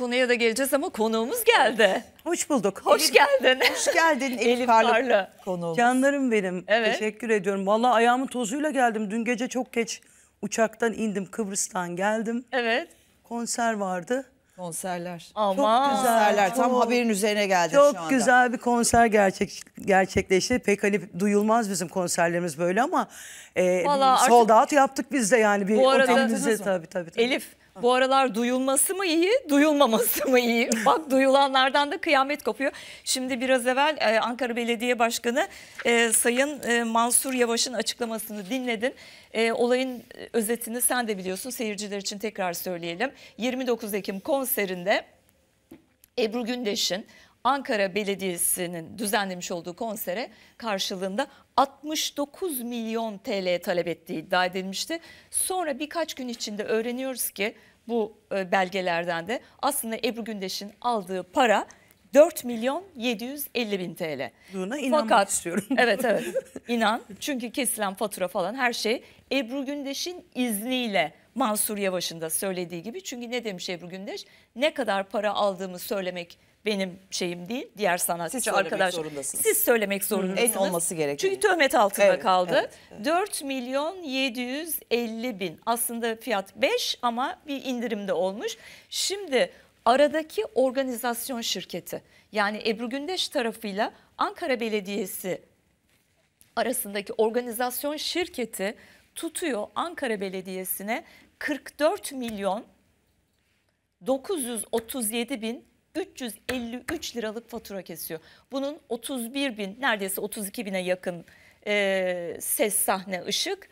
konuya da geleceğiz ama konuğumuz geldi. Hoş bulduk. Hoş Elif- geldin. Hoş geldin Elif, Elif konuğumuz. Canlarım benim. Evet. Teşekkür ediyorum. Vallahi ayağımın tozuyla geldim. Dün gece çok geç uçaktan indim. Kıbrıs'tan geldim. Evet. Konser vardı. Konserler. Ama Konserler tam çok- haberin üzerine geldi şu Çok anda. güzel bir konser gerçek gerçekleşti. Pek hani duyulmaz bizim konserlerimiz böyle ama e, Vallahi sold out yaptık biz de yani. Bir Bu arada- otelimizde tabii tabii. tabii. Elif bu aralar duyulması mı iyi, duyulmaması mı iyi? Bak duyulanlardan da kıyamet kopuyor. Şimdi biraz evvel e, Ankara Belediye Başkanı e, Sayın e, Mansur Yavaş'ın açıklamasını dinledin. E, olayın e, özetini sen de biliyorsun. Seyirciler için tekrar söyleyelim. 29 Ekim konserinde Ebru Gündeş'in Ankara Belediyesi'nin düzenlemiş olduğu konsere karşılığında 69 milyon TL talep ettiği iddia edilmişti. Sonra birkaç gün içinde öğreniyoruz ki bu e, belgelerden de. Aslında Ebru Gündeş'in aldığı para 4 milyon 750 bin TL. Buna inanmak istiyorum. Evet evet inan çünkü kesilen fatura falan her şey Ebru Gündeş'in izniyle Mansur Yavaş'ın da söylediği gibi. Çünkü ne demiş Ebru Gündeş? Ne kadar para aldığımı söylemek benim şeyim değil. Diğer sanatçı Siz arkadaş. Siz söylemek zorundasınız. En olması gereken. Çünkü töhmet altında Evet, kaldı. evet, 4 milyon 750 bin. Aslında fiyat 5 ama bir indirimde olmuş. Şimdi aradaki organizasyon şirketi yani Ebru Gündeş tarafıyla Ankara Belediyesi arasındaki organizasyon şirketi tutuyor Ankara Belediyesi'ne 44 milyon 937 bin 353 liralık fatura kesiyor. Bunun 31 bin neredeyse 32 bine yakın e, ses sahne ışık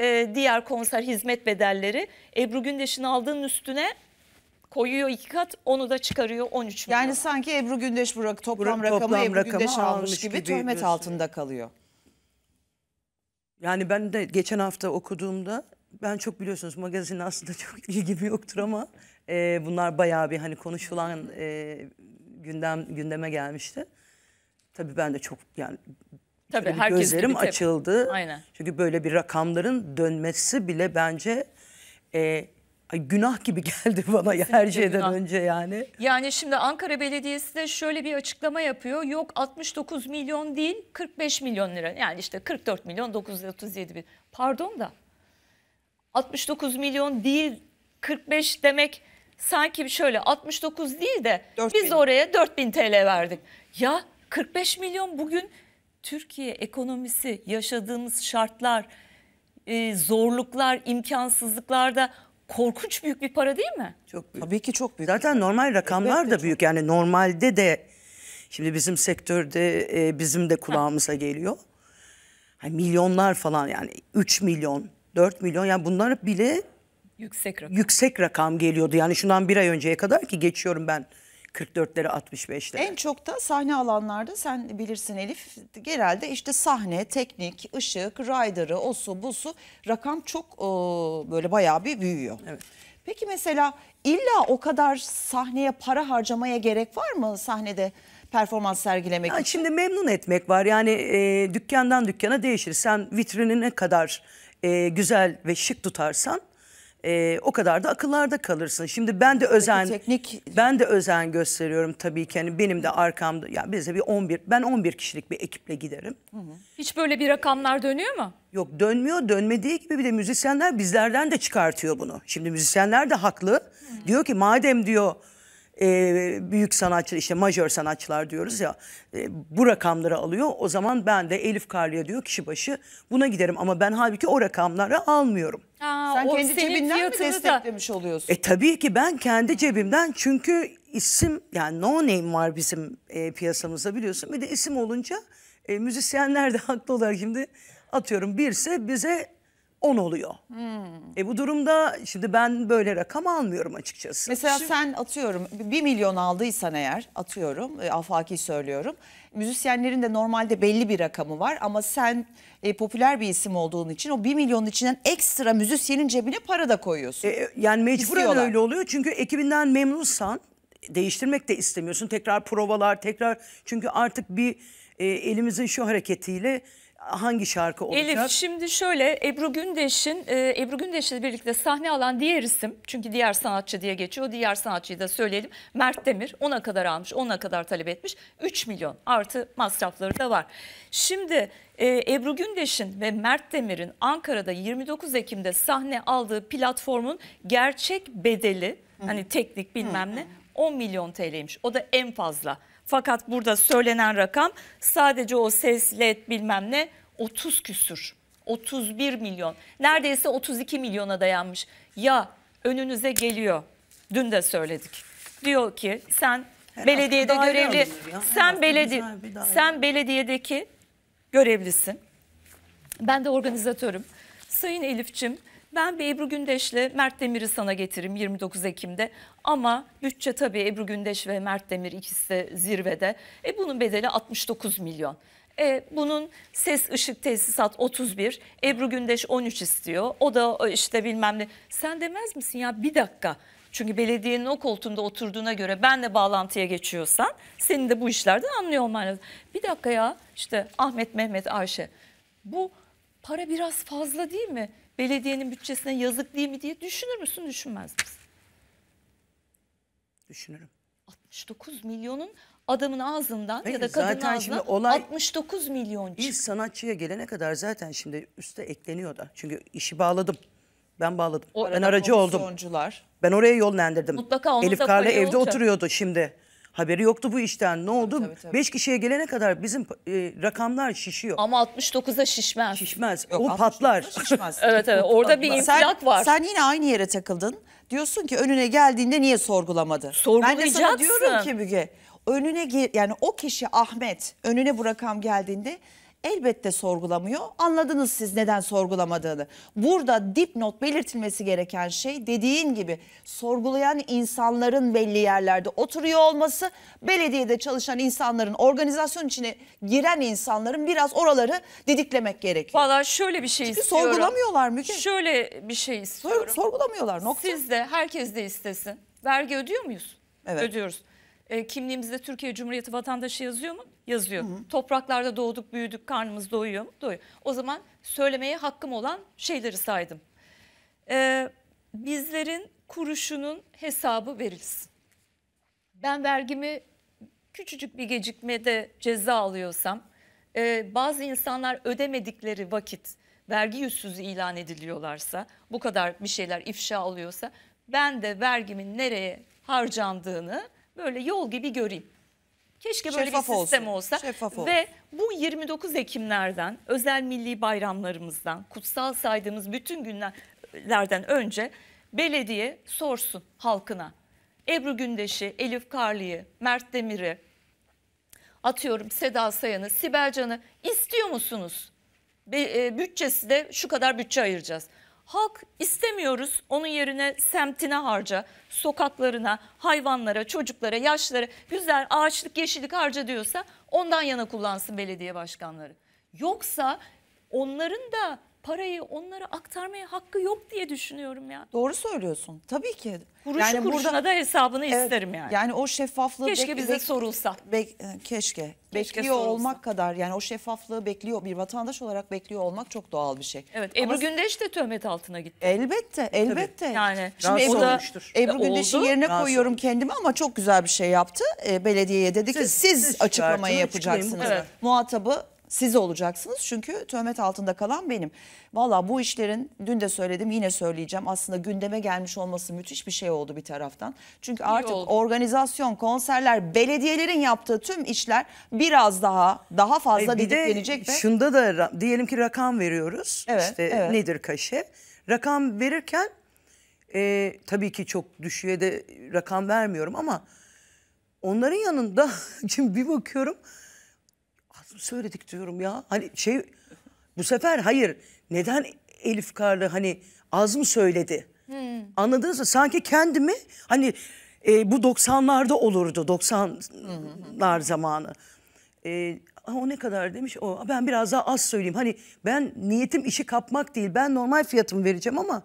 e, diğer konser hizmet bedelleri Ebru Gündeş'in aldığının üstüne koyuyor iki kat onu da çıkarıyor 13 milyon. Yani sanki Ebru Gündeş bırak toplam Bırak- rakamı toplam Ebru rakamı Gündeş almış almış gibi, gibi töhmet diyorsun. altında kalıyor. Yani ben de geçen hafta okuduğumda ben çok biliyorsunuz magazin aslında çok ilgim yoktur ama e, bunlar bayağı bir hani konuşulan e, gündem gündeme gelmişti. Tabii ben de çok yani Tabii, herkes gözlerim gibi tabii. açıldı. Aynen. Çünkü böyle bir rakamların dönmesi bile bence e, günah gibi geldi bana her şeyden günah. önce yani. Yani şimdi Ankara Belediyesi de şöyle bir açıklama yapıyor. Yok 69 milyon değil 45 milyon lira. Yani işte 44 milyon 937 bin. Pardon da 69 milyon değil 45 demek sanki şöyle 69 değil de 4000. biz oraya 4000 TL verdik. Ya 45 milyon bugün Türkiye ekonomisi yaşadığımız şartlar e, zorluklar imkansızlıklarda korkunç büyük bir para değil mi? Çok büyük. Tabii ki çok büyük. Zaten normal rakamlar da büyük. Yani normalde de şimdi bizim sektörde e, bizim de kulağımıza geliyor. Hani milyonlar falan yani 3 milyon, 4 milyon yani bunlar bile Yüksek rakam. yüksek rakam geliyordu. Yani şundan bir ay önceye kadar ki geçiyorum ben 44'leri 65'lere. En çok da sahne alanlarda sen bilirsin Elif genelde işte sahne, teknik, ışık, rider'ı, osu, busu rakam çok e, böyle bayağı bir büyüyor. Evet. Peki mesela illa o kadar sahneye para harcamaya gerek var mı sahnede performans sergilemek Yani için? şimdi memnun etmek var. Yani e, dükkandan dükkana değişir. Sen vitrini ne kadar e, güzel ve şık tutarsan e, o kadar da akıllarda kalırsın. Şimdi ben de özen teknik- ben de özen gösteriyorum tabii ki. Hani benim de arkamda ya bize bir 11 ben 11 kişilik bir ekiple giderim. Hiç böyle bir rakamlar dönüyor mu? Yok dönmüyor dönmediği gibi bir de müzisyenler bizlerden de çıkartıyor bunu. Şimdi müzisyenler de haklı. Diyor ki madem diyor e, büyük sanatçı işte majör sanatçılar diyoruz ya e, bu rakamları alıyor. O zaman ben de Elif Karlı'ya diyor kişi başı buna giderim. Ama ben halbuki o rakamları almıyorum. Ha, Sen o kendi senin cebinden mi fiyatını da- desteklemiş oluyorsun? E tabii ki ben kendi cebimden çünkü isim yani no name var bizim e, piyasamızda biliyorsun. Bir de isim olunca e, müzisyenler de haklı olarak şimdi atıyorum birse bize 10 oluyor. E bu durumda şimdi ben böyle rakam almıyorum açıkçası. Mesela sen atıyorum 1 milyon aldıysan eğer atıyorum e, afaki söylüyorum. Müzisyenlerin de normalde belli bir rakamı var ama sen e, popüler bir isim olduğun için o 1 milyonun içinden ekstra müzisyenin cebine para da koyuyorsun. E, yani mecburen İstiyorlar. öyle oluyor. Çünkü ekibinden memnunsan değiştirmek de istemiyorsun. Tekrar provalar, tekrar çünkü artık bir e, elimizin şu hareketiyle hangi şarkı olacak? Elif şimdi şöyle Ebru Gündeş'in e, Ebru Gündeş'le birlikte sahne alan diğer isim çünkü diğer sanatçı diye geçiyor. O diğer sanatçıyı da söyleyelim. Mert Demir ona kadar almış ona kadar talep etmiş. 3 milyon artı masrafları da var. Şimdi e, Ebru Gündeş'in ve Mert Demir'in Ankara'da 29 Ekim'de sahne aldığı platformun gerçek bedeli hani teknik bilmem ne 10 milyon TL'ymiş. O da en fazla. Fakat burada söylenen rakam sadece o ses, led bilmem ne 30 küsür. 31 milyon. Neredeyse 32 milyona dayanmış. Ya önünüze geliyor. Dün de söyledik. Diyor ki sen Her belediyede görevli sen belediye sen belediyedeki görevlisin. Ben de organizatörüm. Sayın Elifçim ben bir Ebru Gündeş'le Mert Demir'i sana getiririm 29 Ekim'de. Ama bütçe tabii Ebru Gündeş ve Mert Demir ikisi de zirvede. E bunun bedeli 69 milyon. E bunun ses ışık tesisat 31, Ebru Gündeş 13 istiyor. O da e, işte bilmem ne. Sen demez misin ya bir dakika. Çünkü belediyenin o koltuğunda oturduğuna göre benle bağlantıya geçiyorsan senin de bu işlerden anlıyor olman lazım. Bir dakika ya işte Ahmet, Mehmet, Ayşe bu para biraz fazla değil mi? Belediyenin bütçesine yazık değil mi diye düşünür müsün düşünmez misin? Düşünürüm. 69 milyonun adamın ağzından Hayır, ya da kadının zaten şimdi ağzından olay- 69 milyon çıktı. sanatçıya gelene kadar zaten şimdi üste ekleniyor da. Çünkü işi bağladım. Ben bağladım. O ben aracı oldum. Ben oraya yollandırdım. Mutlaka Elif da Karlı evde olacak. oturuyordu şimdi. Haberi yoktu bu işten. Ne oldu? tabii, tabii. Beş kişiye gelene kadar bizim e, rakamlar şişiyor. Ama 69'a şişmez. Şişmez. Yok, o 69'da patlar. şişmez. Evet evet orada bir infilak var. sen yine aynı yere takıldın. Diyorsun ki önüne geldiğinde niye sorgulamadı? Ben de sana Sorgulayacaksın. diyorum ki Müge önüne yani o kişi Ahmet önüne bu rakam geldiğinde elbette sorgulamıyor. Anladınız siz neden sorgulamadığını. Burada dipnot belirtilmesi gereken şey dediğin gibi sorgulayan insanların belli yerlerde oturuyor olması, belediyede çalışan insanların, organizasyon içine giren insanların biraz oraları didiklemek gerekiyor. Valla şöyle bir şey Çünkü istiyorum. sorgulamıyorlar Müge. Şöyle bir şey Sor- istiyorum. sorgulamıyorlar nokta. Siz de herkes de istesin. Vergi ödüyor muyuz? Evet. Ödüyoruz. E, kimliğimizde Türkiye Cumhuriyeti vatandaşı yazıyor mu? Yazıyor. Topraklarda doğduk, büyüdük, karnımız doyuyor mu? Doyuyor. O zaman söylemeye hakkım olan şeyleri saydım. E, bizlerin kuruşunun hesabı verilsin. Ben vergimi küçücük bir gecikmede ceza alıyorsam, e, bazı insanlar ödemedikleri vakit vergi yüzsüzü ilan ediliyorlarsa, bu kadar bir şeyler ifşa alıyorsa, ben de vergimin nereye harcandığını böyle yol gibi göreyim. Keşke böyle Şeffaf bir sistem olsun, olsa şeffaf olsun. ve bu 29 Ekimlerden, özel milli bayramlarımızdan, kutsal saydığımız bütün günlerden önce belediye sorsun halkına. Ebru Gündeş'i, Elif Karlı'yı, Mert Demir'i, atıyorum Seda Sayan'ı, Sibel Can'ı istiyor musunuz? E, bütçesi de şu kadar bütçe ayıracağız. Halk istemiyoruz onun yerine semtine harca, sokaklarına, hayvanlara, çocuklara, yaşlara güzel ağaçlık, yeşillik harca diyorsa ondan yana kullansın belediye başkanları. Yoksa onların da parayı onlara aktarmaya hakkı yok diye düşünüyorum ya. Doğru söylüyorsun. Tabii ki. Kuruşu kuruşuna da hesabını Evet, isterim yani. Yani o şeffaflığı Keşke bek- bize bek- sorulsa. bek- e, keşke. Bekliyor sorulsa. olmak kadar yani o şeffaflığı bekliyor bir vatandaş olarak bekliyor olmak çok doğal bir şey. Evet Ama Ebru Gündeş de töhmet altına gitti. Elbette, elbette. Yani Şimdi Ebru, olmuştur. Ebru oldu. yerine Rahatsız koyuyorum kendimi ama çok güzel bir şey yaptı. E, belediyeye dedi ki Siz- siz, siz açıklamayı yapacaksınız. kadar. Muhatabı siz olacaksınız çünkü töhmet altında kalan benim. Valla bu işlerin dün de söyledim yine söyleyeceğim aslında gündeme gelmiş olması müthiş bir şey oldu bir taraftan. Çünkü artık oldu. organizasyon, konserler, belediyelerin yaptığı tüm işler biraz daha daha fazla Ay, bir de didiklenecek ve şunda da diyelim ki rakam veriyoruz. Evet, işte evet. nedir kaşe? Rakam verirken e, tabii ki çok düşüğe de rakam vermiyorum ama onların yanında şimdi bir bakıyorum söyledik diyorum ya. Hani şey bu sefer hayır neden Elif Karlı hani az mı söyledi? Anladınız mı? Sanki kendimi hani e, bu 90'larda olurdu 90'lar zamanı. E, "Aa, o ne kadar demiş o ben biraz daha az söyleyeyim. Hani ben niyetim işi kapmak değil ben normal fiyatımı vereceğim ama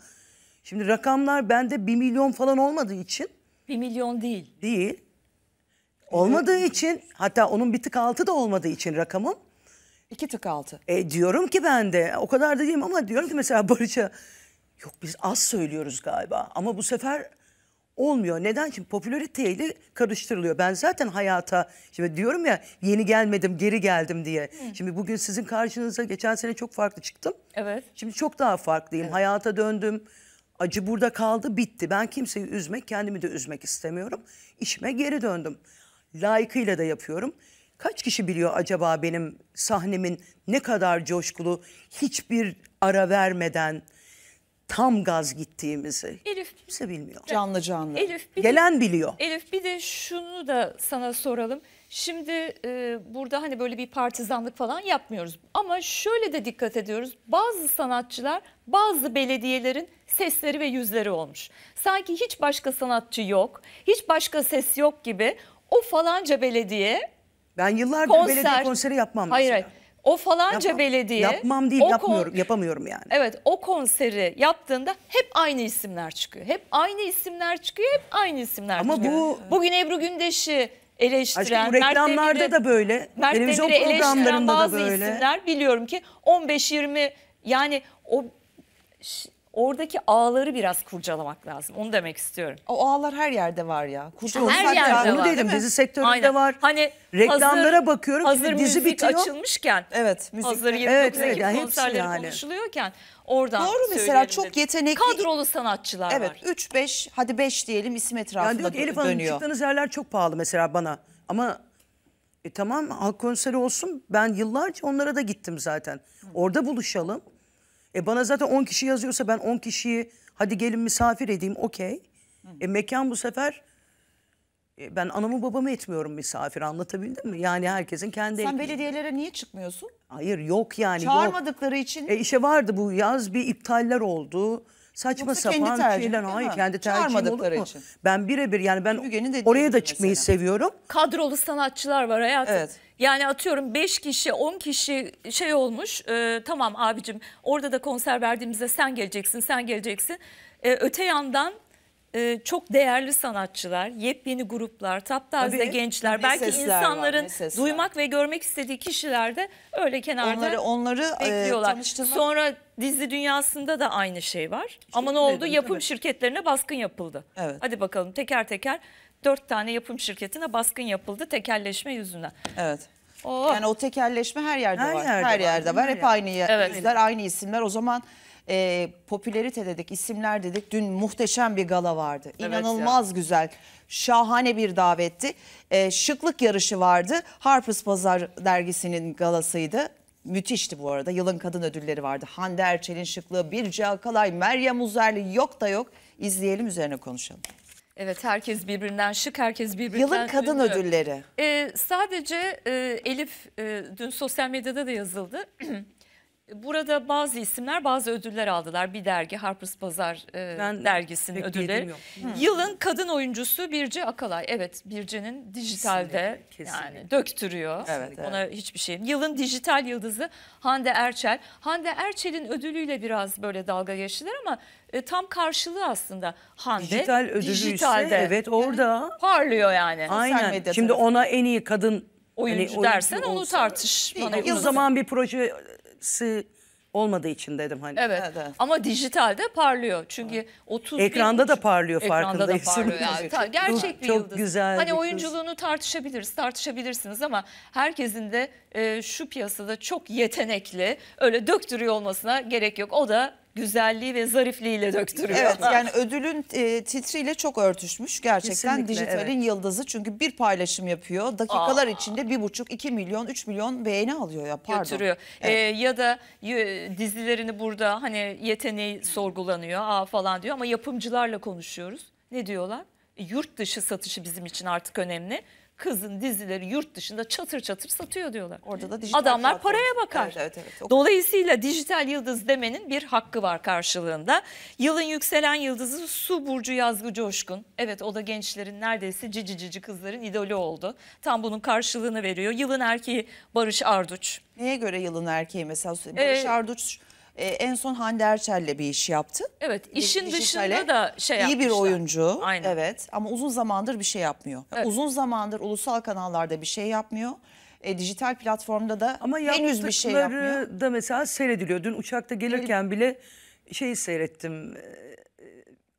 şimdi rakamlar bende 1 milyon falan olmadığı için Bir milyon değil. değil. Olmadığı için hatta onun bir tık altı da olmadığı için rakamım İki tık altı. E diyorum ki ben de o kadar da değilim ama diyorum ki mesela Barış'a yok biz az söylüyoruz galiba ama bu sefer olmuyor. Neden? Şimdi popülariteyle karıştırılıyor. Ben zaten hayata şimdi diyorum ya yeni gelmedim geri geldim diye. Şimdi bugün sizin karşınıza geçen sene çok farklı çıktım. Evet. Şimdi çok daha farklıyım. Hayata döndüm. Acı burada kaldı, bitti. Ben kimseyi üzmek, kendimi de üzmek istemiyorum. İşime geri döndüm. Layıkıyla da yapıyorum. Kaç kişi biliyor acaba benim sahnemin ne kadar coşkulu, hiçbir ara vermeden tam gaz gittiğimizi? Elif, Kimse bilmiyor. Canlı canlı. Elif bir de, Gelen biliyor. Elif bir de şunu da sana soralım. Şimdi e, burada hani böyle bir partizanlık falan yapmıyoruz. Ama şöyle de dikkat ediyoruz. Bazı sanatçılar bazı belediyelerin sesleri ve yüzleri olmuş. Sanki hiç başka sanatçı yok, hiç başka ses yok gibi. O falanca belediye Ben yıllardır konser... belediye konseri yapmam Hayır mesela. hayır. O falanca Yapmam. belediye... Yapmam değil, o kon- yapmıyorum, yapamıyorum yani. Evet o konseri yaptığında hep aynı isimler çıkıyor. Hep aynı isimler çıkıyor, hep aynı isimler Ama çıkıyor. bu- Bugün Ebru Gündeş'i eleştiren, Aşkım bu reklamlarda Mert da böyle, Mert televizyon Demir'i eleştiren programlarında da bazı böyle. isimler biliyorum ki 15-20 yani o ş- oradaki ağları biraz kurcalamak lazım. Onu demek istiyorum. O ağlar her yerde var ya. Kurtuluş Her yerde Onu var, dedim değil mi? dizi sektöründe Aynen. var. Hani Reklamlara hazır- bakıyorum. Hazır dizi müzik bitiyor. açılmışken. Evet, müzik. Hazır Evet, 29 evet, Ekim yani konserleri yani. konuşuluyorken oradan Doğru mesela, çok dedim. yetenekli- Kadrolu sanatçılar Evet var. 3 5 hadi 5 diyelim isim etrafında Yani diyor ki Elif Hanım dönüyor. çıktığınız yerler çok pahalı mesela bana. Ama e, tamam halk konseri olsun. Ben yıllarca onlara da gittim zaten. Orada buluşalım. E bana zaten 10 kişi yazıyorsa ben 10 kişiyi hadi gelin misafir edeyim okey. E mekan bu sefer e, ben anamı babamı etmiyorum misafir anlatabildim mi? Yani herkesin kendi Sen ekmeği. belediyelere niye çıkmıyorsun? Hayır yok yani yok. Çağırmadıkları için E işe vardı bu yaz bir iptaller oldu. Saçma Yoksa kendi sapan tercihin şeyler. değil Hayır mi? kendi tercihim olur Çağırmadıkları mu? için. Ben birebir yani ben oraya da çıkmayı mesela. seviyorum. kadrolu sanatçılar var hayatım. Evet. Yani atıyorum 5 kişi 10 kişi şey olmuş e, tamam abicim orada da konser verdiğimizde sen geleceksin sen geleceksin. E, öte yandan e, çok değerli sanatçılar, yepyeni gruplar, taptaze Tabii. gençler, belki var, insanların sesler. duymak ve görmek istediği kişiler de öyle kenarda onları onları e, bekliyorlar. tanıştırmak Sonra dizi dünyasında da aynı şey var. Ama ne oldu? dedim, Yapım şirketlerine baskın yapıldı. Evet. Hadi bakalım teker teker dört tane yapım şirketine baskın yapıldı tekelleşme yüzünden. Evet. Oh. Yani o tekelleşme her yerde Her var. yerde her var, yerde var. her Hep aynı Evet. yüzler, aynı isimler. O zaman e, popülerite dedik, isimler dedik. Dün muhteşem bir gala vardı. Evet İnanılmaz güzel. Şahane bir davetti. E, şıklık yarışı vardı. Harper's Pazar dergisinin galasıydı. Müthişti bu arada. Yılın kadın ödülleri vardı. Hande Erçel'in şıklığı, Birce Akalay, Meryem Uzerli yok da yok. İzleyelim üzerine konuşalım. Evet herkes birbirinden şık, herkes birbirinden Yılın kadın ünlü. ödülleri. Ee, sadece e, Elif e, dün sosyal medyada da yazıldı. Burada bazı isimler bazı ödüller aldılar. Bir dergi Harper's Pazar e, Ben dergisinin ödülleri. Yılın kadın oyuncusu Birce Akalay. Evet Birce'nin dijitalde Kesinlikle, yani döktürüyor. Evet, Ona hiçbir şey. Yılın dijital yıldızı Hande Erçel. Hande Erçel'in ödülüyle biraz böyle dalga geçtiler ama e, tam karşılığı aslında Hande Dijital ödülü ise dijitalde evet orada. parlıyor yani. Aynen. Şimdi onu en iyi kadın Oyuncu hani dersen onu olsa- tartış. Değil, Bana yıldız- O zaman bir projesi olmadığı için dedim hani. Evet. Evet, evet. ama dijitalde parlıyor. Çünkü 30 Ekranda da parlıyor Ekranda da parlıyor yani. Ta- Gerçek bir Çok yıldız. güzel bir Hani kız. oyunculuğunu tartışabiliriz, tartışabilirsiniz ama herkesin de e, şu piyasada çok yetenekli, öyle döktürüyor olmasına gerek yok. O da güzelliği ve zarifliğiyle döktürüyor. Evet yani ödülün e, titriyle çok örtüşmüş gerçekten Kesinlikle, dijitalin yıldızı çünkü bir paylaşım yapıyor dakikalar içinde bir buçuk iki milyon üç milyon beğeni alıyor ya pardon. götürüyor. Ee, ya da dizilerini burada hani yeteneği sorgulanıyor aa falan diyor ama yapımcılarla konuşuyoruz. Ne diyorlar? E, yurt dışı satışı bizim için artık önemli. Kızın dizileri yurt dışında çatır çatır satıyor diyorlar. Orada da dijital Adamlar platform. paraya bakar. Evet, evet, evet. Dolayısıyla dijital yıldız demenin bir hakkı var karşılığında. Yılın yükselen yıldızı Su Burcu Yazgı Coşkun. Evet o da gençlerin neredeyse cici cici kızların idolü oldu. Tam bunun karşılığını veriyor. Yılın erkeği Barış Arduç. Neye göre yılın erkeği mesela Barış Ee, Arduç e, en son Hande Erçel'le bir iş yaptı. Evet işin Dijitale dışında da şey iyi bir yapmışlar. oyuncu. Aynen. Evet ama uzun zamandır bir şey yapmıyor. Evet. Uzun zamandır ulusal kanallarda bir şey yapmıyor. e, dijital platformda da Ama henüz bir şey yapmıyor. yaptıkları da mesela seyrediliyor. Dün uçakta gelirken bile şeyi seyrettim.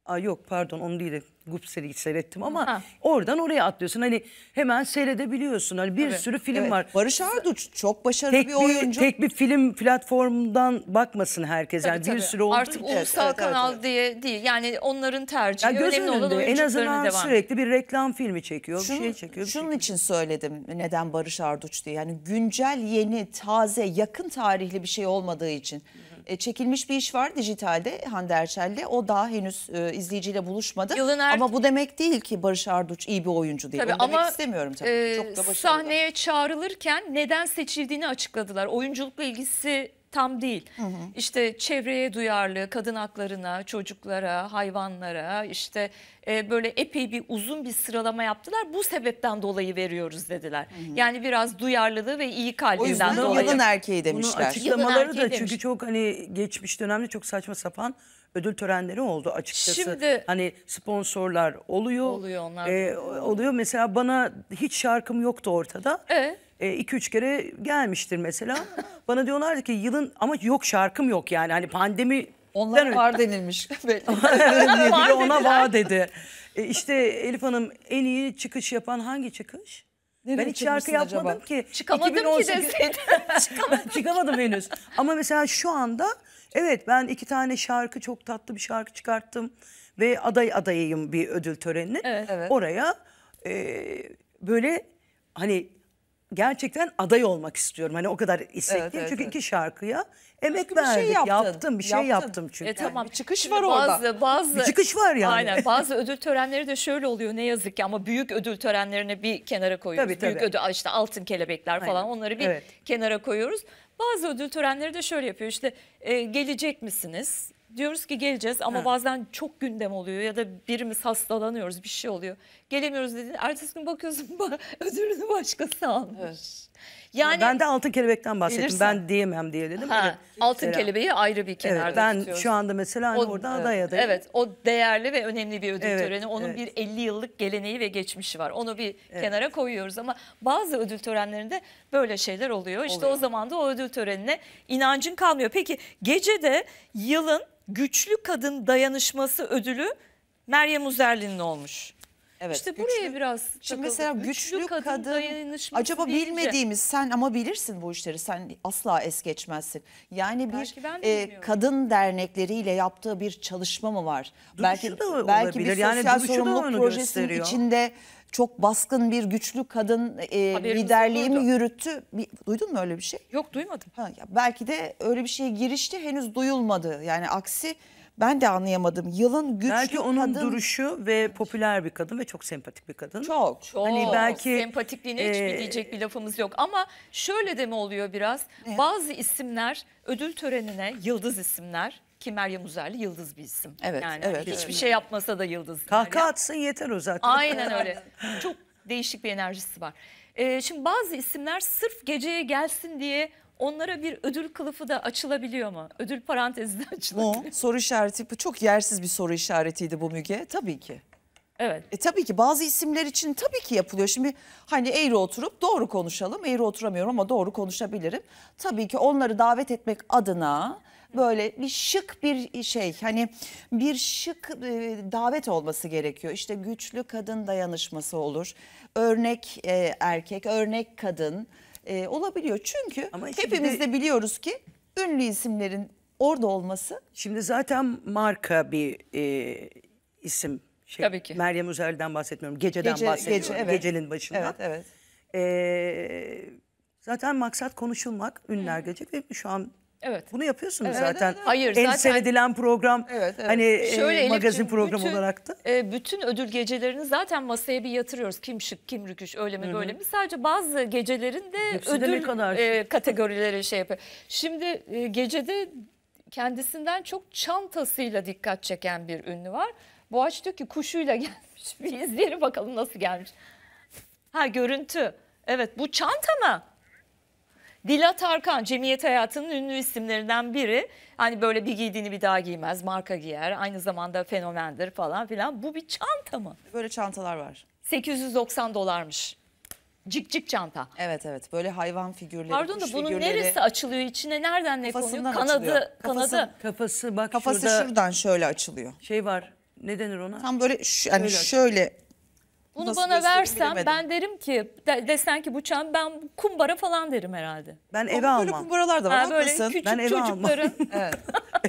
Ay yok pardon onu değil de Gupser'i seyrettim ama Ha. oradan oraya atlıyorsun. Hani hemen seyredebiliyorsun. Hani bir sürü film Evet, var. Barış Arduç çok başarılı Tek bir bir, oyuncu. tek bir film platformundan bakmasın herkes. Yani Tabii, bir tabii. sürü olduğu Artık için. ulusal Evet, evet, kanal evet. diye değil. Yani onların tercihi. Ya göz Önemli olan en azından devam. sürekli bir reklam filmi çekiyor. Şunun, bir şey çekiyor. bir şey şunun için söyledim neden Barış Arduç diye. Yani güncel, yeni, taze, yakın tarihli bir şey olmadığı için. E, çekilmiş bir iş var dijitalde Hande Erçel'le. O daha henüz e, izleyiciyle buluşmadı. Yılın er- Ama bu demek değil ki Barış Arduç iyi bir oyuncu değil. Tabii Onu demek ama istemiyorum tabii. e, Çok da başarılı. sahneye çağrılırken neden seçildiğini açıkladılar. Oyunculukla ilgisi tam değil. İşte çevreye duyarlı, kadın haklarına, çocuklara, hayvanlara işte e, böyle epey bir uzun bir sıralama yaptılar. Bu sebepten dolayı veriyoruz dediler. Yani biraz duyarlılığı ve iyi O kalbinden yüzden dolayı. yılın erkeği Bunun demişler. açıklamaları Yılın da erkeği çünkü demiş. çok hani geçmiş dönemde çok saçma sapan ödül törenleri oldu açıkçası. Şimdi- hani sponsorlar oluyor. Oluyor, onlar e, oluyor mesela bana hiç şarkım yoktu ortada. E? E, iki üç kere gelmiştir mesela. bana diyorlardı ki yılın ama yok şarkım yok yani hani pandemi Onlar var denilmiş. diye Var ona var dedi. E, işte Elif Hanım en iyi çıkış yapan hangi çıkış? Nereye ben hiç şarkı yapmadım acaba? ki. Çıkamadım ki 2018 deseydin. Çıkamadım henüz. Ama mesela şu anda evet ben iki tane şarkı çok tatlı bir şarkı çıkarttım. Ve aday adayıyım bir ödül törenine. Evet. Evet. Oraya e, böyle hani gerçekten aday olmak istiyorum. Hani o kadar istekliyim. Evet, evet, çünkü evet. iki şarkıya emek Çünkü bir şey verdik. yaptın, yaptım bir şey yaptım çünkü. E tamam. bir çıkış Şimdi var orada. Bazı, bazı, Bir çıkış var yani. Aynen. Bazı ödül törenleri de şöyle oluyor ne yazık ki ama büyük ödül törenlerini bir kenara koyuyoruz. Tabii, büyük tabii. ödül işte altın kelebekler falan Aynen. onları bir Evet. kenara koyuyoruz. Bazı ödül törenleri de şöyle yapıyor işte e, gelecek misiniz? Diyoruz ki geleceğiz ama bazen çok gündem oluyor ya da birimiz hastalanıyoruz bir şey oluyor. Gelemiyoruz dedi. Ertesi gün bakıyorsun ba- ödülünü başkası almış. Yani ben de altın kelebekten bahsettim. Gelirsen. Ben diyemem diye dedim. ha, Evet. altın Mesela. kelebeği ayrı bir kenarda Evet, ben tutuyoruz. şu anda mesela hani O- orada evet, aday adayım. Evet o değerli ve önemli bir ödül Evet, töreni. Onun evet. bir 50 yıllık geleneği ve geçmişi var. Onu bir kenara koyuyoruz ama bazı ödül törenlerinde böyle şeyler oluyor. İşte o zaman da o ödül törenine inancın kalmıyor. Peki gecede yılın güçlü kadın dayanışması ödülü Meryem Uzerli'nin olmuş. Evet, işte güçlü- buraya biraz Şimdi takıldım. mesela güçlü, kadın, dayanışması acaba deyince- bilmediğimiz sen ama bilirsin bu işleri sen asla es geçmezsin. Yani bir Belki ben de e, kadın dernekleriyle yaptığı bir çalışma mı var? belki da belki bir olabilir. Yani sosyal duruşu da sorumluluk projesinin gösteriyor. içinde çok baskın bir güçlü kadın e, Haberimiz liderliği mi yürüttü? Bir, duydun mu öyle bir şey? Yok duymadım. Ha, ya belki de öyle bir şeye girişti henüz duyulmadı. Yani aksi ben de anlayamadım. Yılın güçlü Belki onun kadın duruşu ve popüler bir kadın ve çok sempatik bir kadın. çok. Çok Hani belki, sempatikliğine hiçbir e, diyecek bir lafımız yok. Ama şöyle de mi oluyor biraz? Bazı isimler ödül törenine yıldız isimler ki Meryem Uzerli yıldız bir isim. Evet, yani evet, hiçbir evet. şey yapmasa da yıldız. Kahkaha Meryem. atsın yeter o zaten. Aynen öyle. Çok değişik bir enerjisi var. Ee, şimdi bazı isimler sırf geceye gelsin diye onlara bir ödül kılıfı da açılabiliyor mu? Ödül parantezi de açılabiliyor. Mu? Soru işareti bu çok yersiz bir soru işaretiydi bu Müge. Tabii ki. Evet. E tabii ki bazı isimler için tabii ki yapılıyor. Şimdi hani eğri oturup doğru konuşalım. Eğri oturamıyorum ama doğru konuşabilirim. Tabii ki onları davet etmek adına böyle bir şık bir şey hani bir şık e, davet olması gerekiyor. İşte güçlü kadın dayanışması olur. Örnek e, erkek, örnek kadın e, olabiliyor. Çünkü Ama hepimiz de- de biliyoruz ki ünlü isimlerin orada olması Şimdi zaten marka bir e, isim. Şey, Tabii ki. Meryem Üzerli'den bahsetmiyorum. Geceden Gece- bahsediyorum. gece, evet. Gecenin başından. evet evet. E, zaten maksat konuşulmak. Ünlüler gelecek ve şu an Evet. bunu yapıyorsunuz Evet, zaten. evet. Hayır, en zaten- seyredilen program Evet, evet. hani e, Şöyle magazin Elifciğim, programı bütün- olarak da. E, bütün ödül gecelerini zaten masaya bir yatırıyoruz. Kim şık, kim rüküş, öyle mi böyle mi? Sadece bazı gecelerin de Hepsi de ödül ne kadar e, kategorileri şey yapıyor. Şimdi e, gecede kendisinden çok çantasıyla dikkat çeken bir ünlü var. Boğaç diyor ki kuşuyla gelmiş. Bir izleyelim bakalım nasıl gelmiş. Ha görüntü. Evet bu çanta mı? Dilat Arkan cemiyet hayatının ünlü isimlerinden biri. Hani böyle bir giydiğini bir daha giymez, marka giyer. Aynı zamanda fenomendir falan filan. Bu bir çanta mı? Böyle çantalar var. 890 dolarmış. Cik cik çanta. Evet evet böyle hayvan figürleri, Pardon da bunun figürleri. neresi açılıyor? İçine nereden ne konuyor? Kanadı, açılıyor. kanadı. Kafası- Kafası bak Kafası şurada şuradan şöyle açılıyor. şey var. Ne denir ona? Tam böyle şu, yani Şöyle. şöyle Bunu Nasıl bana versen bilemedim. ben derim ki de- desen ki bu çam ben kumbara falan derim herhalde. Ben eve Ama böyle almam. kumbaralar da var. Ha, böyle küçük Ben eve almam. çocukların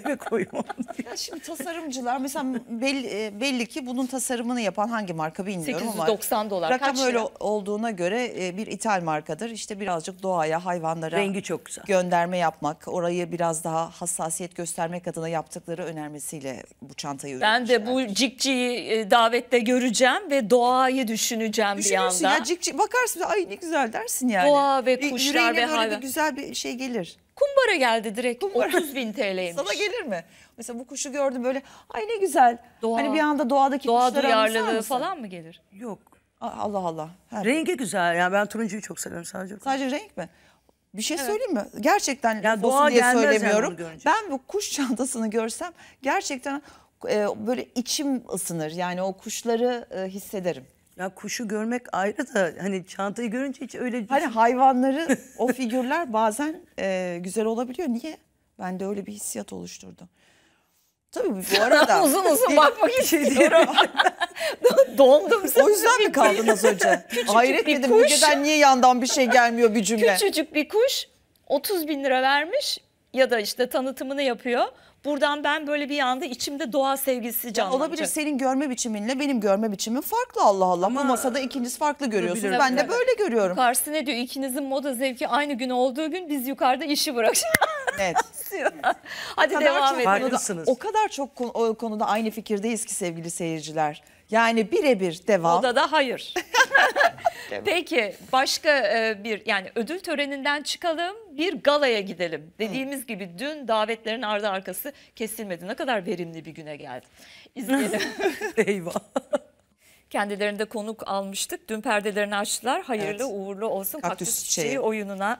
eve koymam. Ya şimdi tasarımcılar mesela belli, e, belli ki bunun tasarımını yapan hangi marka bilmiyorum ama 890 dolar. rakam Kaç öyle lira? olduğuna göre e, bir ithal markadır. İşte birazcık doğaya, hayvanlara Rengi çok güzel. gönderme yapmak, orayı biraz daha hassasiyet göstermek adına yaptıkları önermesiyle bu çantayı Ben de bu cikciyi e, davette göreceğim ve doğayı düşüneceğim bir anda. ya cik cik bakarsın ay ne güzel dersin yani. Doğa ve Bir kuşlar yüreğine ve hayvan. bir güzel bir şey gelir. Kumbara geldi direkt Kumbara. 30 bin TL'ymiş. Sana gelir mi? Mesela bu kuşu gördüm böyle ay ne güzel. Doğa- hani bir anda doğadaki Doğa kuşları anımsar duyarlılığı falan mı gelir? Yok. Allah Allah. Ha, Rengi güzel. Yani ben turuncuyu çok seviyorum sadece. Sadece renk mi? Bir şey söyleyeyim mi? Gerçekten Yani doğa diye yani söylemiyorum. görünce. ben bu kuş çantasını görsem gerçekten e, böyle içim ısınır. Yani o kuşları e, hissederim. Ya kuşu görmek ayrı da hani çantayı görünce hiç öyle Hani hayvanları o figürler bazen e, güzel olabiliyor. Niye? Ben de öyle bir hissiyat oluşturdu. Tabii bu arada. uzun uzun bakmak istiyorum. Dondum. o yüzden mi kaldın az önce? Hayret bir dedim. kuş. Mügeden niye yandan bir şey gelmiyor bir cümle? Küçücük bir kuş 30 bin lira vermiş ya da işte tanıtımını yapıyor. Buradan ben böyle bir anda içimde doğa sevgisi canlanacak. olabilir senin görme biçiminle benim görme biçimim farklı Allah Allah. Ama- Bu masada ikiniz farklı görüyorsunuz. Ben de böyle görüyorum. Yukarısı ne diyor? İkinizin moda zevki aynı gün olduğu gün biz yukarıda işi bırakacağız. Evet. Hadi O devam edelim. konuda- o kadar çok konu- o konuda aynı fikirdeyiz ki sevgili seyirciler. Yani birebir devam. O da hayır. Peki başka e, bir yani ödül töreninden çıkalım bir galaya gidelim. Dediğimiz gibi dün davetlerin ardı arkası kesilmedi. Ne kadar verimli bir güne geldi. İzleyelim. Eyvah. Kendilerinde konuk almıştık. Dün perdelerini açtılar. Hayırlı Evet. uğurlu olsun Kaktüs kaktüs çiçeği. çiçeği oyununa.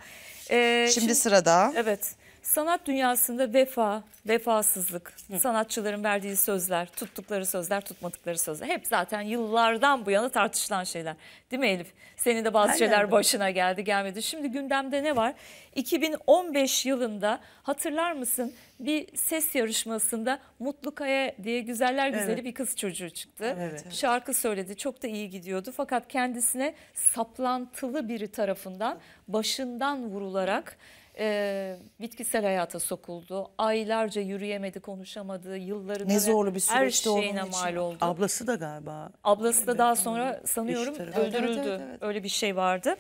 Ee, Şimdi sırada Evet. Sanat dünyasında vefa, vefasızlık, sanatçıların verdiği sözler, tuttukları sözler, tutmadıkları sözler. Hep zaten yıllardan bu yana tartışılan şeyler. Değil mi Elif? Senin de bazı Her şeyler yerde. başına geldi gelmedi. Şimdi gündemde ne var? 2015 yılında hatırlar mısın bir ses yarışmasında Mutlu Kaya diye güzeller güzeli Evet. bir kız çocuğu çıktı. Evet. Şarkı söyledi çok da iyi gidiyordu fakat kendisine saplantılı biri tarafından başından vurularak e, bitkisel hayata sokuldu. Aylarca yürüyemedi, konuşamadı, yıllarını Ne zorlu bir her süreçti onun şeyine için. mal oldu. Ablası da galiba. Ablası da daha sonra sanıyorum tarafı. öldürüldü. Evet, evet, evet. Öyle bir şey vardı.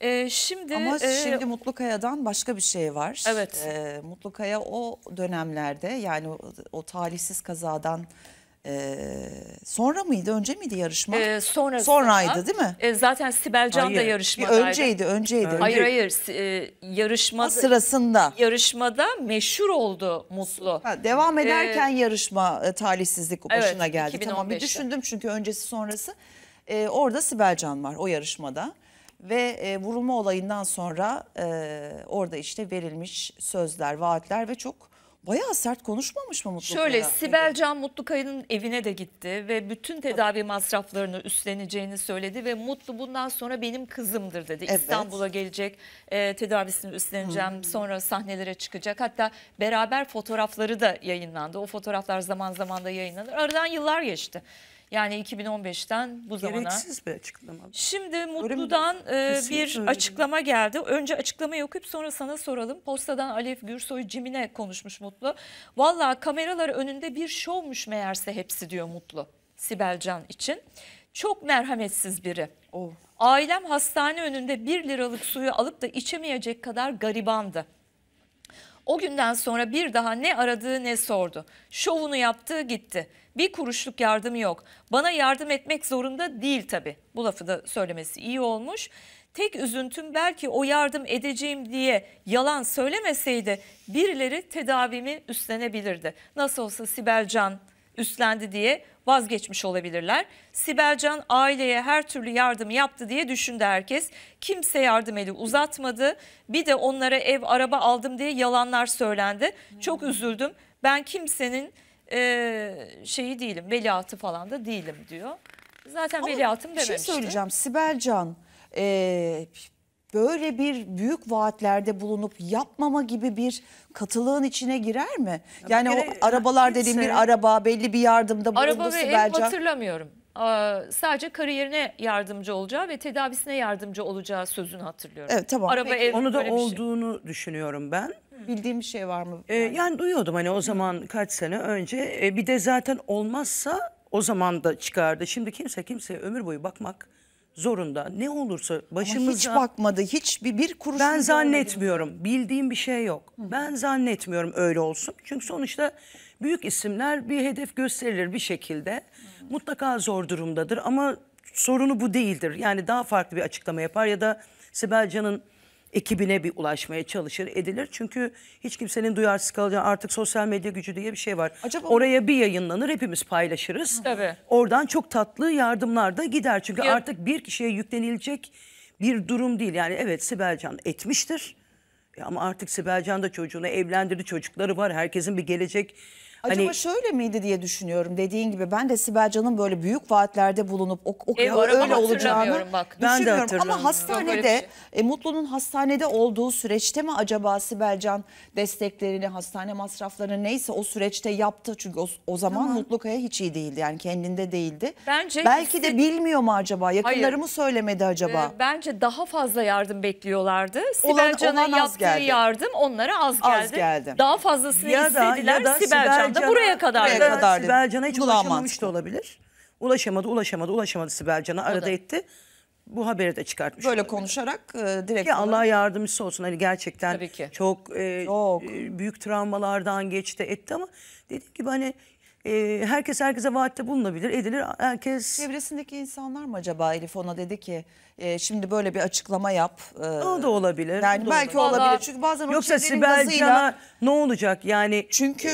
E, şimdi ama e, şimdi Mutlu Kaya'dan başka bir şey var. Evet. Ee, Mutlu Kaya o dönemlerde yani o, o talihsiz kazadan e, sonra mıydı önce miydi yarışma? e, sonra Sonraydı değil mi? E, zaten Sibel Can da Hayır. Bir yarışmadaydı. önceydi, önceydi. Hayır Önce- hayır si- e, yarışma Ha, sırasında. yarışmada meşhur oldu Mutlu. Ha, devam ederken yarışma e, talihsizlik evet, başına geldi. Tamam bir 2015'te. düşündüm çünkü öncesi sonrası. E, orada Sibel Can var o yarışmada. Ve e, vurulma olayından sonra e, orada işte verilmiş sözler, vaatler ve çok bayağı sert konuşmamış mı Mutlu Şöyle Kaya? Sibel Can Mutlukaya'nın evine de gitti ve bütün tedavi masraflarını üstleneceğini söyledi ve Mutlu bundan sonra benim kızımdır dedi. Evet. İstanbul'a gelecek, e, tedavisini üstleneceğim, sonra sahnelere çıkacak. Hatta beraber fotoğrafları da yayınlandı. O fotoğraflar zaman zaman da yayınlanır. Aradan yıllar geçti. Yani 2015'ten bu zamana. Gereksiz bir açıklama. Şimdi Mutlu'dan e, bir öyle. açıklama geldi. Önce açıklamayı okuyup sonra sana soralım. Postadan Alev Gürsoy Cimine konuşmuş Mutlu. Valla kameralar önünde bir şovmuş meğerse hepsi diyor Mutlu. Sibel Can için. Çok merhametsiz biri. Oh. Ailem hastane önünde bir liralık suyu alıp da içemeyecek kadar garibandı. O günden sonra bir daha ne aradığı ne sordu. Şovunu yaptı gitti. Bir kuruşluk yardımı yok. Bana yardım etmek zorunda değil tabii. Bu lafı da söylemesi iyi olmuş. Tek üzüntüm belki o yardım edeceğim diye yalan söylemeseydi birileri tedavimi üstlenebilirdi. Nasıl olsa Sibel Can üstlendi diye vazgeçmiş olabilirler. Sibel Can aileye her türlü yardım yaptı diye düşündü herkes. Kimse yardım eli uzatmadı. Bir de onlara ev araba aldım diye yalanlar söylendi. Çok üzüldüm. Ben kimsenin e, şeyi değilim, veliahtı falan da değilim diyor. Zaten Ama veliahtım Bir şey dememişti. söyleyeceğim Sibel Can e, böyle bir büyük vaatlerde bulunup yapmama gibi bir katılığın içine girer mi? Yani o kere arabalar dediğim kimse- bir araba belli bir yardımda bulundu Araba ve ev hatırlamıyorum. Aa, sadece kariyerine yardımcı olacağı ve tedavisine yardımcı olacağı sözünü hatırlıyorum. Evet, tamam. Araba Peki, ev Onu da şey. olduğunu düşünüyorum ben. Bildiğim bir şey var mı? Ee, yani duyuyordum hani o zaman kaç sene önce. E, bir de zaten olmazsa o zaman da çıkardı. Şimdi kimse kimseye ömür boyu bakmak zorunda. Ne olursa Ama başımıza... hiç bakmadı. Hiç bir, bir kuruş. Ben zannetmiyorum. Bildiğim bir şey yok. Ben zannetmiyorum öyle olsun. Çünkü sonuçta büyük isimler bir hedef gösterilir bir şekilde. Mutlaka zor durumdadır ama sorunu bu değildir. Yani daha farklı bir açıklama yapar ya da Sibel Can'ın ekibine bir ulaşmaya çalışır edilir. Çünkü hiç kimsenin duyarsız kalacağı artık sosyal medya gücü diye bir şey var. Acaba- Oraya bir yayınlanır hepimiz paylaşırız. Tabii. Oradan çok tatlı yardımlar da gider. Çünkü Ya- artık bir kişiye yüklenilecek bir durum değil. Yani evet Sibel Can etmiştir. Ya ama artık Sibel Can da çocuğunu evlendirdi, çocukları var. Herkesin bir gelecek. Acaba hani şöyle miydi diye düşünüyorum. Dediğin gibi ben de Sibel Can'ın böyle büyük vaatlerde bulunup o, o Ev öyle olacağını bak. Ben de hatırlamıyorum. Ama hastanede bir e, Mutlu'nun hastanede olduğu süreçte mi acaba Sibel Can desteklerini, hastane masraflarını neyse o süreçte yaptı. Çünkü o, o zaman Mutlu Kaya hiç iyi değildi. Yani kendinde değildi. Bence Belki de hisset- bilmiyor mu acaba? Yakınları Hayır. mı söylemedi acaba? Ee, Bence daha fazla yardım bekliyorlardı. Sibel Can'ın yaptığı geldi. yardım onlara az geldi. Az geldi. Daha fazlasını ya da istediler. ya da Sibel Da Can'a- buraya kadar. Buraya ya da kadardı. Sibel Can'a hiç daha ulaşamamış da olabilir. Ulaşamadı, ulaşamadı, ulaşamadı Sibel Can'a arada da. etti. Bu haberi de çıkartmış. Böyle olabilir. konuşarak e, direkt Ki Allah yardımcısı olsun. Hani gerçekten Tabii ki. çok, e, Çok. e, büyük travmalardan geçti etti ama dediğim gibi hani e, herkes herkese vaatte bulunabilir, edilir. Herkes Çevresindeki insanlar mı acaba Elif ona dedi ki e, şimdi böyle bir açıklama yap. e, o da olabilir. yani da belki olabilir. olabilir. Vallahi- Çünkü bazen o Yoksa çevrenin Sibel gazıyla Can'a ne olacak yani? çünkü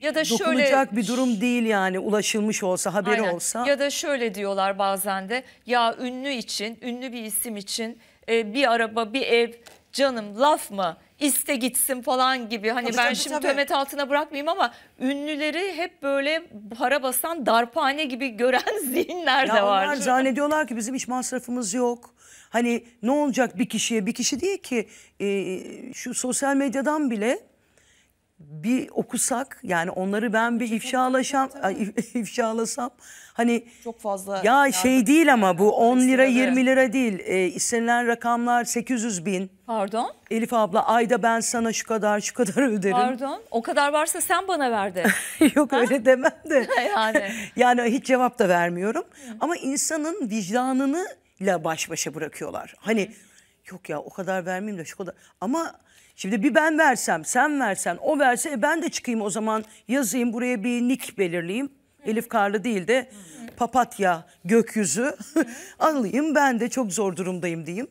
Ya da şöyle dokunacak bir durum değil yani ulaşılmış olsa haberi Aynen. olsa. Ya da şöyle diyorlar bazen de ya ünlü için, ünlü bir isim için e, bir araba, bir ev canım laf mı? İste gitsin falan gibi. Hani Tabii, ben tabii, şimdi tabii. töhmet altına bırakmayayım ama ünlüleri hep böyle para basan darphane gibi gören zihinler Ya de onlar var. zannediyorlar ki bizim hiç masrafımız yok. Hani ne olacak bir kişiye bir kişi değil ki e, şu sosyal medyadan bile bir okusak yani onları ben bir ifşalaşam ifşalasam hani çok fazla ya şey değil ama bu 10 lira Evet. 20 lira değil e, istenilen rakamlar 800 bin. Pardon, Elif abla ayda ben sana şu kadar şu kadar öderim. pardon. O kadar varsa sen bana ver de. Yok öyle demem de. Yani. yani hiç cevap da vermiyorum. Ama insanın vicdanını ile baş başa bırakıyorlar. Hani yok ya o kadar vermeyeyim de şu kadar. Ama şimdi bir ben versem, sen versen, o verse e, ben de çıkayım o zaman yazayım buraya bir nick belirleyeyim. Elif Karlı değil de papatya gökyüzü alayım ben de çok zor durumdayım diyeyim.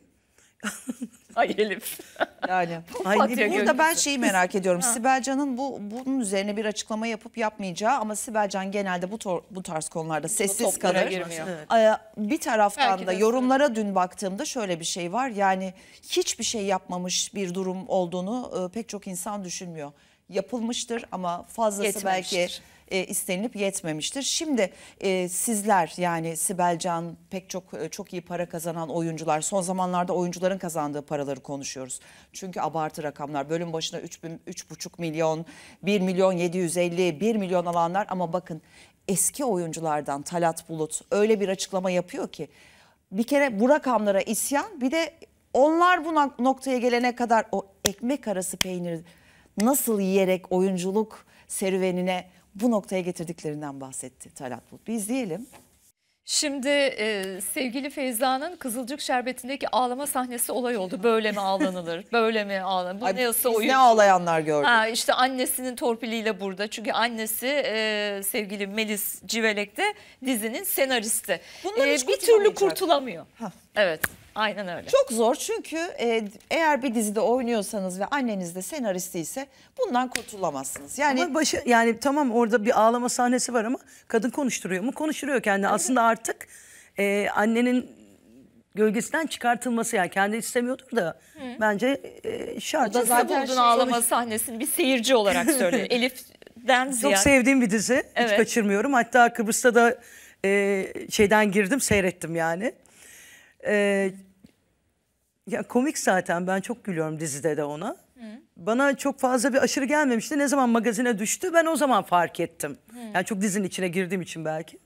Ay Elif. yani. Ay, ne- gökyüzü. Burada ben şeyi merak ediyorum. Sibel Can'ın bu bunun üzerine bir açıklama yapıp yapmayacağı ama Sibel Can genelde bu tor- bu tarz konularda sessiz kalır. girmiyor. Ee, Bir taraftan Belki da yorumlara dün baktığımda şöyle bir şey var. Yani hiçbir şey yapmamış bir durum olduğunu e, pek çok insan düşünmüyor. Yapılmıştır ama fazlası belki. E, istenilip yetmemiştir. Şimdi e, sizler yani Sibel Can pek çok e, çok iyi para kazanan oyuncular son zamanlarda oyuncuların kazandığı paraları konuşuyoruz. Çünkü abartı rakamlar bölüm başına 3 bin, 3,5 milyon 1 milyon 750 1 milyon alanlar ama bakın eski oyunculardan Talat Bulut öyle bir açıklama yapıyor ki bir kere bu rakamlara isyan bir de onlar bu nok- noktaya gelene kadar o ekmek arası peyniri nasıl yiyerek oyunculuk serüvenine bu noktaya getirdiklerinden bahsetti Talat Bulut. Bir izleyelim. Şimdi e, sevgili Feyza'nın Kızılcık Şerbeti'ndeki ağlama sahnesi olay oldu. Böyle mi ağlanılır? Böyle mi ağlanır? Bu Ay, biz oyun? ne ağlayanlar gördük. Ha, işte annesinin torpiliyle burada. Çünkü annesi e, sevgili Melis Civelek de dizinin senaristi. Bunlar E, bir türlü kurtulamıyor. Hah. Evet aynen öyle. Çok zor çünkü e, eğer bir dizide oynuyorsanız ve anneniz de senaristi ise bundan kurtulamazsınız. Yani Ama başı yani tamam orada bir ağlama sahnesi var ama kadın konuşturuyor mu? Konuşturuyor kendini. Aslında artık e, annenin gölgesinden çıkartılması yani kendi istemiyordur da bence e, şart. O da Nasıl zaten buldun ağlama sahnesini bir seyirci olarak söyle. Elif'den Çok sevdiğim bir dizi. Evet. Hiç kaçırmıyorum. Hatta Kıbrıs'ta da e, şeyden girdim, seyrettim yani. Ee, ya komik zaten ben çok gülüyorum dizide de ona. Bana çok fazla bir aşırı gelmemişti. Ne zaman magazine düştü ben o zaman fark ettim. Yani çok dizinin içine girdiğim için belki.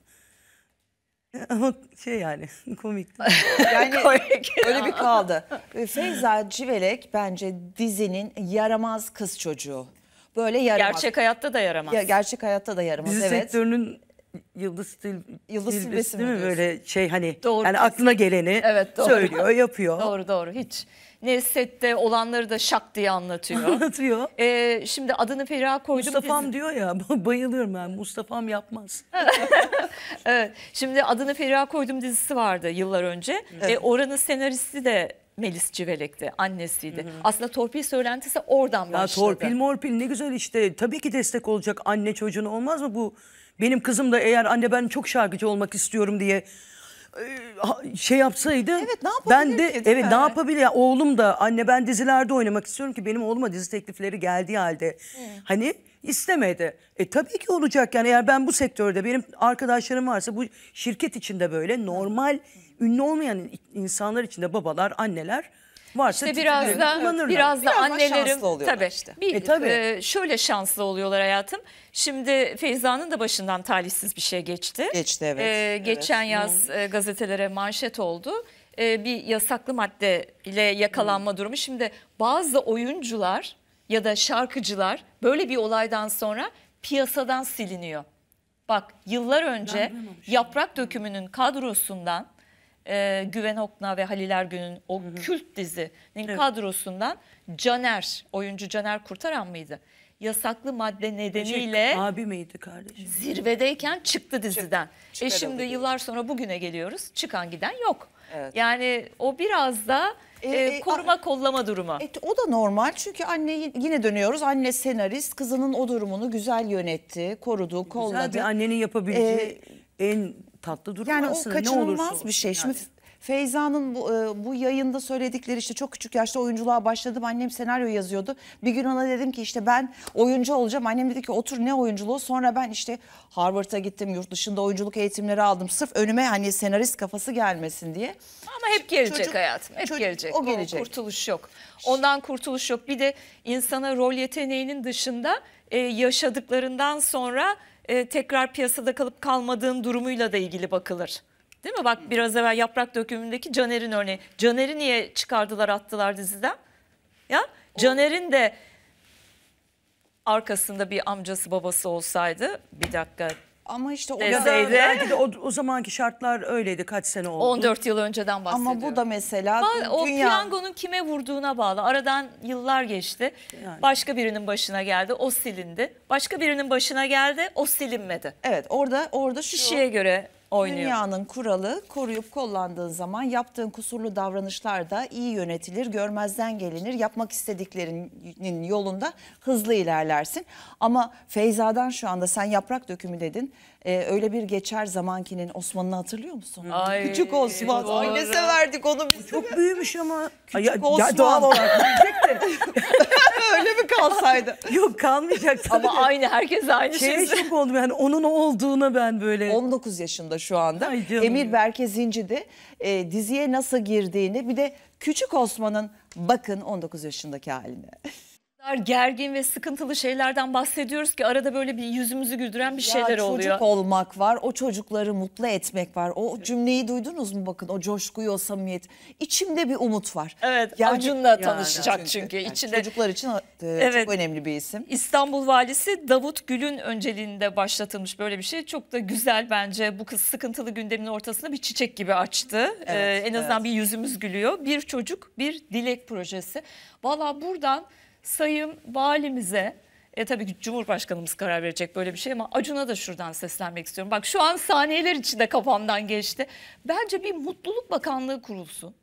Ama şey yani komikti. Yani Komik. öyle bir kaldı. E, Feyza Civelek bence dizinin yaramaz kız çocuğu. Böyle yaramaz. Gerçek hayatta da yaramaz. Ya, gerçek hayatta da yaramaz. Dizi evet. sektörünün Yıldız Til Yıldız Tilbesi Tilbesi mi mi böyle şey hani Doğru, yani aklına geleni Evet, doğru. söylüyor, yapıyor. Doğru doğru hiç. Ne sette olanları da şak diye anlatıyor. Anlatıyor. Ee, şimdi adını Feriha koydum. Mustafa'm dizi- diyor ya bayılıyorum ben. Mustafa'm yapmaz. Evet. Şimdi adını Feriha koydum dizisi vardı yıllar önce. E, oranın senaristi de Melis Civelek'ti. Annesiydi. Aslında torpil söylentisi oradan Ya başladı. torpil morpil ne güzel işte. Tabii ki destek olacak anne çocuğuna olmaz mı bu? Benim kızım da eğer anne ben çok şarkıcı olmak istiyorum diye e, şey yapsaydı Evet, ne ben de ki, evet mi? ne yapabilir ya oğlum da anne ben dizilerde oynamak istiyorum ki benim oğluma dizi teklifleri geldiği halde hani istemedi. E tabii ki olacak yani eğer ben bu sektörde benim arkadaşlarım varsa bu şirket içinde böyle normal ünlü olmayan insanlar içinde babalar anneler varsa İşte biraz da kullanırlar. biraz da Biraz annelerim tabii, işte. Bir, E, tabii. e, şöyle şanslı oluyorlar hayatım. Şimdi Feyza'nın da başından talihsiz bir şey geçti. Geçti, evet. E, Evet. geçen yaz e, gazetelere manşet oldu. E, bir yasaklı madde ile yakalanma durumu. Şimdi bazı oyuncular ya da şarkıcılar böyle bir olaydan sonra piyasadan siliniyor. Bak yıllar önce Yaprak Dökümü'nün kadrosundan e, Güven Okna ve Halil Ergün'ün o kült dizinin kadrosundan Caner, oyuncu Caner Kurtaran mıydı? Yasaklı madde nedeniyle Abi miydi kardeşim? zirvedeyken çıktı diziden. e çıkarıldı şimdi yıllar sonra bugüne geliyoruz. Çıkan giden yok. Evet. Yani o biraz da E, e, e, koruma kollama durumu. E, o da normal çünkü anne yine dönüyoruz. Anne senarist kızının o durumunu güzel yönetti, korudu, kolladı. Güzel bir annenin yapabileceği en tatlı durum Yani aslında. o kaçınılmaz bir şey. yani. Şimdi Feyza'nın bu, e, bu yayında söyledikleri işte çok küçük yaşta oyunculuğa başladım. Annem senaryo yazıyordu. Bir gün ona dedim ki işte ben oyuncu olacağım. Annem dedi ki otur ne oyunculuğu? Sonra ben işte Harvard'a gittim. Yurt dışında oyunculuk eğitimleri aldım. Sırf önüme hani senarist kafası gelmesin diye. Ama hep gelecek Çocuk- hayatım. Hep çocuk- gelecek. o gelecek. kurtuluş yok. Ondan kurtuluş yok. Bir de insana rol yeteneğinin dışında e, yaşadıklarından sonra e, tekrar piyasada kalıp kalmadığın durumuyla da ilgili bakılır. Değil mi? Bak biraz evvel Yaprak Dökümü'ndeki Caner'in örneği. Caner'i niye çıkardılar attılar diziden? Ya Caner'in de arkasında bir amcası babası olsaydı bir dakika Ama işte o Deseydi. Ya da belki de o, o zamanki şartlar öyleydi kaç sene oldu. 14 yıl önceden bahsediyorum. ama bu da mesela Ba- O dünya piyangonun kime vurduğuna bağlı. Aradan yıllar geçti. Yani. Başka birinin başına geldi, o silindi. Başka birinin başına geldi, o silinmedi. Evet orada orada şu Kişiye göre oynuyor. Dünyanın kuralı koruyup kollandığın zaman yaptığın kusurlu davranışlar da iyi yönetilir, görmezden gelinir. Yapmak istediklerinin yolunda hızlı ilerlersin. Ama Feyza'dan şu anda sen yaprak dökümü dedin. Ee, öyle bir geçer zamankinin Osman'ını hatırlıyor musun? Ay, Küçük Osman. Ay ne doğru. severdik onu biz. Çok büyümüş ama. Ay, ya- Osman. ya doğal olarak büyüyecek öyle mi kalsaydı? Yok kalmayacak tabii. Ama aynı herkes aynı Şeye şey. şok oldum yani onun olduğuna ben böyle. 19 yaşında şu anda. Ay canım. Emir Berke Zinci'de e, diziye nasıl girdiğini bir de Küçük Osman'ın bakın 19 yaşındaki haline. Kadar gergin ve sıkıntılı şeylerden bahsediyoruz ki arada böyle bir yüzümüzü güldüren bir şeyler ya çocuk oluyor. olmak var, o çocukları mutlu etmek var. O cümleyi duydunuz mu bakın o coşkuyu, o samimiyet. İçimde bir umut var. Evet, Yani- Acun'la Yani tanışacak çünkü. yani içinde Çocuklar için e, Evet. çok önemli bir isim. İstanbul Valisi Davut Gül'ün önceliğinde başlatılmış böyle bir şey. Çok da güzel bence bu kız sıkıntılı gündemin ortasında bir çiçek gibi açtı. Evet, Ee, en azından evet. bir yüzümüz gülüyor. Bir çocuk, bir dilek projesi. Valla buradan sayın valimize e tabii ki Cumhurbaşkanımız karar verecek böyle bir şey ama Acun'a da şuradan seslenmek istiyorum. Bak şu an saniyeler içinde kafamdan geçti. Bence bir mutluluk bakanlığı kurulsun.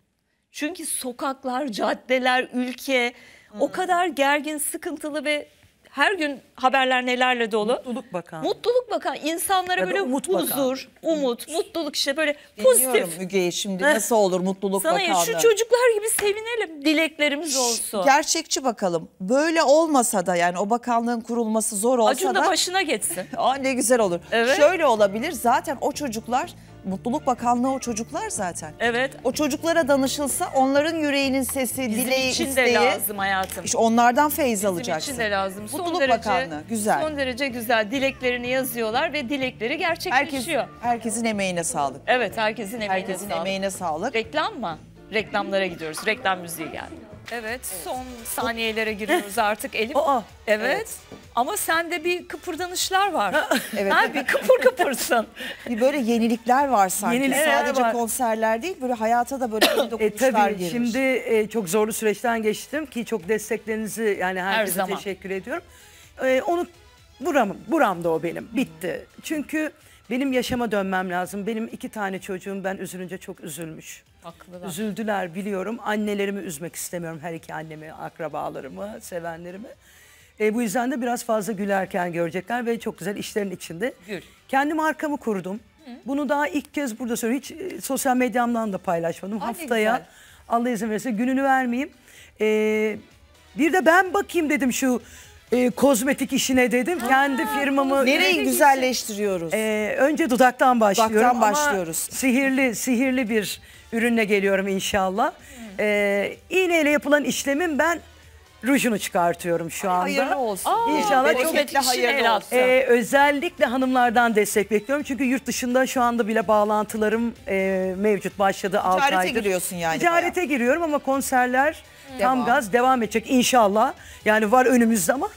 Çünkü sokaklar, caddeler, ülke o kadar gergin, sıkıntılı ve her gün haberler nelerle dolu. Mutluluk Bakanlığı. Mutluluk bakan insanlara böyle Umut huzur, Bakanlığı. umut, mutluluk işte böyle pozitif. Müge'yi şimdi nasıl olur mutluluk Sana ya, bakanlığı. şu çocuklar gibi sevinelim. Dileklerimiz olsun. Gerçekçi bakalım. Böyle olmasa da yani o bakanlığın kurulması zor olsa Acun da da başına geçsin. Aa ne güzel olur. Evet. Şöyle olabilir zaten o çocuklar Mutluluk Bakanlığı o çocuklar zaten. Evet. O çocuklara danışılsa onların yüreğinin sesi, Bizim dileği, için isteği. de lazım hayatım. İşte onlardan feyiz Bizim alacaksın. için de lazım. Mutluluk son derece, Bakanlığı, güzel. Son derece güzel. Dileklerini yazıyorlar ve dilekleri Herkes, gerçekleşiyor. herkesin emeğine sağlık. Evet herkesin emeğine Herkesin sağlık. emeğine sağlık. Reklam mı? Reklamlara gidiyoruz. Reklam müziği geldi. Evet, son saniyelere giriyoruz artık Elif. Aa, evet. Ama sende bir kıpırdanışlar var. Evet. Ha, bir kıpır kıpırsın. Bir böyle yenilikler var sanki. Yenilikler Sadece var. konserler değil böyle hayata da böyle yeni E, dokunuşlar tabii gelir. şimdi e, çok zorlu süreçten geçtim ki çok desteklerinizi yani herkese zaman. teşekkür ediyorum. E, onu buram, buramda o benim bitti. Çünkü benim yaşama dönmem lazım. Benim iki tane çocuğum ben üzülünce çok üzülmüş. Haklılar. Üzüldüler biliyorum. Annelerimi üzmek istemiyorum. Her iki annemi, akrabalarımı, sevenlerimi. E, bu yüzden de biraz fazla gülerken görecekler ve çok güzel işlerin içinde. Gül. Kendi markamı kurdum. Bunu daha ilk kez burada söylüyorum. Hiç e, sosyal medyamdan da paylaşmadım. Ay, Haftaya güzel. Allah izin verirse gününü vermeyeyim. E, bir de ben bakayım dedim şu e, kozmetik işine dedim. Kendi firmamı... Nereyi güzelleştiriyoruz? Ee, önce dudaktan başlıyorum Dudaktan başlıyoruz. sihirli sihirli bir ürünle geliyorum inşallah. Ee, iğneyle yapılan işlemin ben rujunu çıkartıyorum şu anda. Hayırlı olsun. İnşallah çok Bereketli hayırlı olsun. Ee, özellikle hanımlardan destek bekliyorum. Çünkü yurt dışında şu anda bile bağlantılarım e, mevcut başladı 6 Ticarete aydır. giriyorsun yani Ticarete giriyorum ama konserler Devam. tam gaz devam edecek inşallah. Yani var önümüzde ama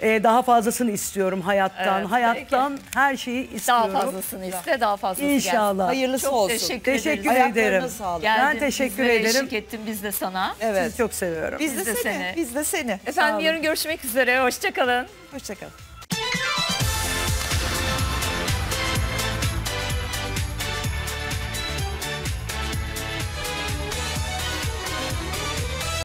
e, daha fazlasını istiyorum hayattan. Evet, hayattan her şeyi Daha istiyorum. fazlasını iste, daha fazlası gelsin. İnşallah. Hayırlısı Çok olsun. teşekkür, Teşekkür ederiz. Ayaklarına ederim. sağlık. Geldin, Ben teşekkür bizlere ederim. eşlik ettin biz de sana. Evet. Sizi çok seviyorum. Biz de Biz de seni. seni. Biz de seni. Efendim yarın görüşmek üzere. Hoşçakalın. Hoşçakalın.